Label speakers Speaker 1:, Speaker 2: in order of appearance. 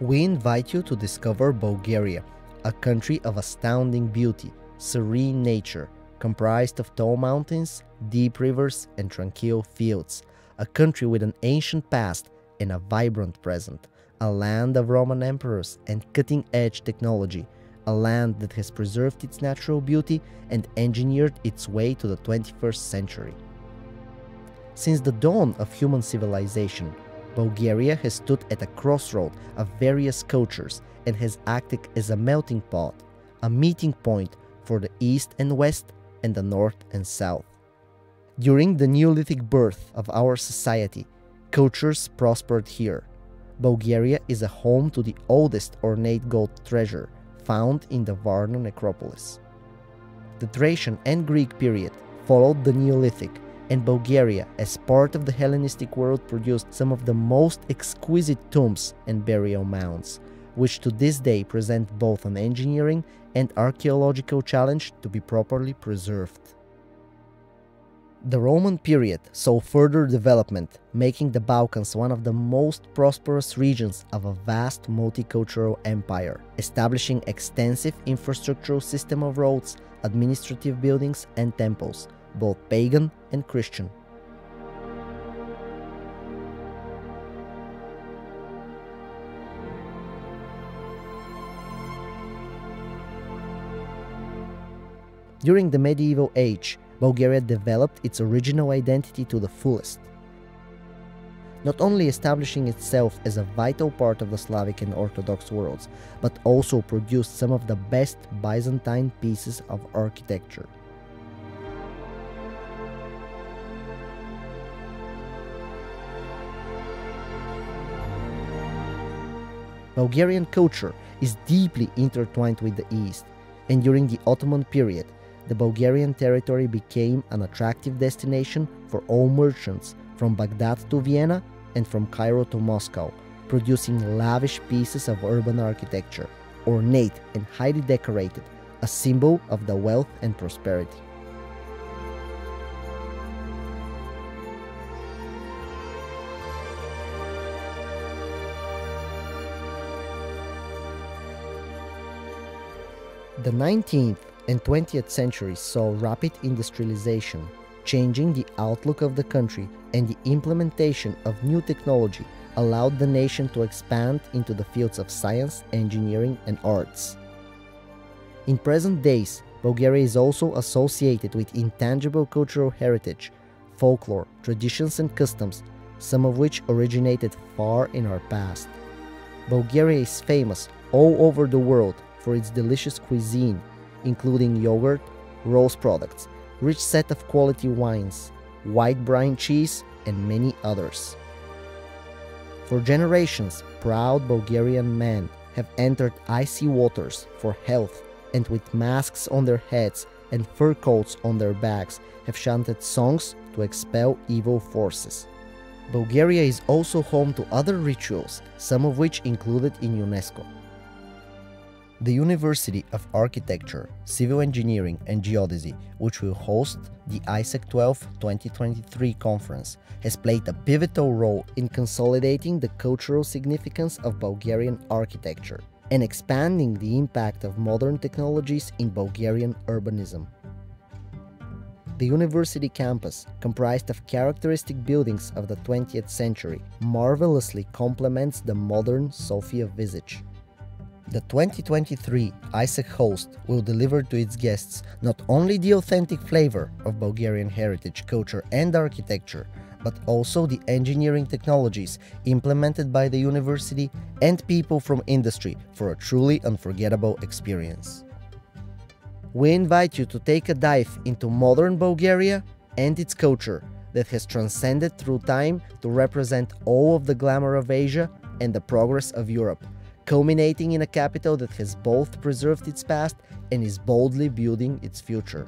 Speaker 1: We invite you to discover Bulgaria, a country of astounding beauty, serene nature, comprised of tall mountains, deep rivers, and tranquil fields, a country with an ancient past and a vibrant present, a land of Roman emperors and cutting edge technology, a land that has preserved its natural beauty and engineered its way to the 21st century. Since the dawn of human civilization, Bulgaria has stood at a crossroad of various cultures and has acted as a melting pot, a meeting point for the East and West and the North and South. During the Neolithic birth of our society, cultures prospered here. Bulgaria is a home to the oldest ornate gold treasure found in the Varna necropolis. The Thracian and Greek period followed the Neolithic, and Bulgaria, as part of the Hellenistic world, produced some of the most exquisite tombs and burial mounds, which to this day present both an engineering and archaeological challenge to be properly preserved. The Roman period saw further development, making the Balkans one of the most prosperous regions of a vast multicultural empire, establishing extensive infrastructural system of roads, administrative buildings and temples, both pagan and Christian. During the medieval age, Bulgaria developed its original identity to the fullest. Not only establishing itself as a vital part of the Slavic and Orthodox worlds, but also produced some of the best Byzantine pieces of architecture. Bulgarian culture is deeply intertwined with the East, and during the Ottoman period, the Bulgarian territory became an attractive destination for all merchants from Baghdad to Vienna and from Cairo to Moscow, producing lavish pieces of urban architecture, ornate and highly decorated, a symbol of the wealth and prosperity. The 19th and 20th centuries saw rapid industrialization, changing the outlook of the country, and the implementation of new technology allowed the nation to expand into the fields of science, engineering, and arts. In present days, Bulgaria is also associated with intangible cultural heritage, folklore, traditions, and customs, some of which originated far in our past. Bulgaria is famous all over the world for its delicious cuisine, including yogurt, rose products, rich set of quality wines, white brine cheese, and many others. For generations, proud Bulgarian men have entered icy waters for health and with masks on their heads and fur coats on their backs have chanted songs to expel evil forces. Bulgaria is also home to other rituals, some of which included in UNESCO. The University of Architecture, Civil Engineering and Geodesy, which will host the ISEC 12 2023 conference, has played a pivotal role in consolidating the cultural significance of Bulgarian architecture and expanding the impact of modern technologies in Bulgarian urbanism. The university campus, comprised of characteristic buildings of the 20th century, marvelously complements the modern Sofia visage. The 2023 ISEC host will deliver to its guests not only the authentic flavor of Bulgarian heritage, culture, and architecture, but also the engineering technologies implemented by the university and people from industry for a truly unforgettable experience. We invite you to take a dive into modern Bulgaria and its culture that has transcended through time to represent all of the glamour of Asia and the progress of Europe culminating in a capital that has both preserved its past and is boldly building its future.